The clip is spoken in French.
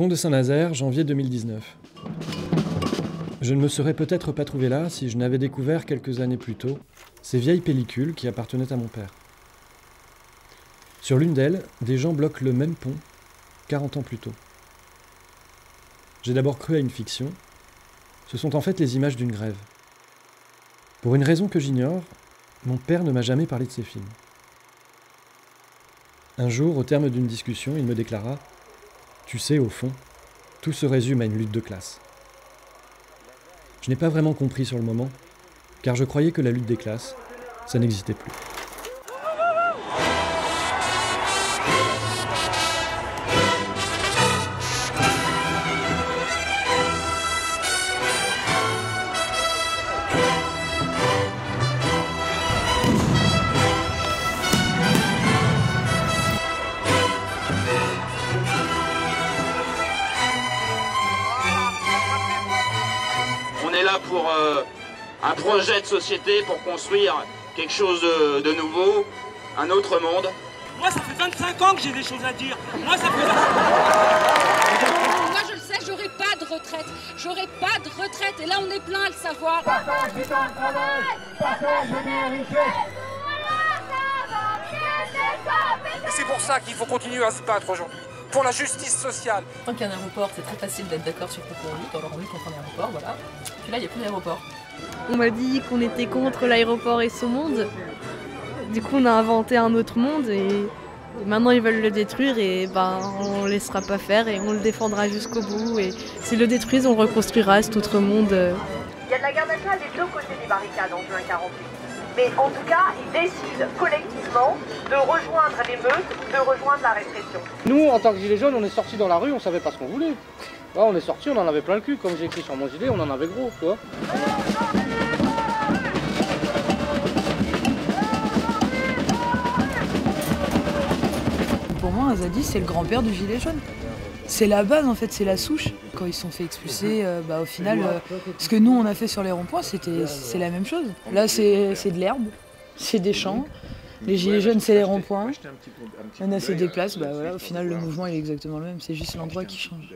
Pont de Saint-Nazaire, janvier 2019. Je ne me serais peut-être pas trouvé là si je n'avais découvert quelques années plus tôt ces vieilles pellicules qui appartenaient à mon père. Sur l'une d'elles, des gens bloquent le même pont 40 ans plus tôt. J'ai d'abord cru à une fiction. Ce sont en fait les images d'une grève. Pour une raison que j'ignore, mon père ne m'a jamais parlé de ces films. Un jour, au terme d'une discussion, il me déclara Tu sais, au fond, tout se résume à une lutte de classe. Je n'ai pas vraiment compris sur le moment, car je croyais que la lutte des classes, ça n'existait plus. Est là pour euh, un projet de société, pour construire quelque chose de, de nouveau, un autre monde. Moi, ça fait 25 ans que j'ai des choses à dire. Moi, ça fait... Moi, je le sais, j'aurai pas de retraite. J'aurai pas de retraite. Et là, on est plein à le savoir. Et c'est pour ça qu'il faut continuer à se battre aujourd'hui. Pour la justice sociale. Tant qu'il y a un aéroport, c'est très facile d'être d'accord sur pourquoi on lutte. Alors on lutte contre un aéroport, voilà. Puis là, il n'y a plus d'aéroport. On m'a dit qu'on était contre l'aéroport et ce monde. Du coup, on a inventé un autre monde et maintenant ils veulent le détruire et ben on laissera pas faire et on le défendra jusqu'au bout. Et s'ils le détruisent, on reconstruira cet autre monde. Il y a de la guerre nationale des deux côtés des barricades en juin 48. Mais en tout cas, ils décident collectivement de rejoindre l'émeute, de rejoindre la répression. Nous, en tant que gilets jaunes, on est sortis dans la rue, on savait pas ce qu'on voulait. Là, on est sortis, on en avait plein le cul. Comme j'ai écrit sur mon gilet, on en avait gros, tu vois. Pour moi, Azadi, c'est le grand-père du gilet jaune. C'est la base, en fait, c'est la souche. Quand ils se sont fait expulser, euh, bah, au final, euh, ce que nous, on a fait sur les ronds-points, c'était, c'est la même chose. Là, c'est, c'est de l'herbe, c'est des champs. Les gilets jaunes, c'est les ronds-points. Il y en a, c'est des places. Bah, voilà, au final, le mouvement est exactement le même. C'est juste l'endroit qui change.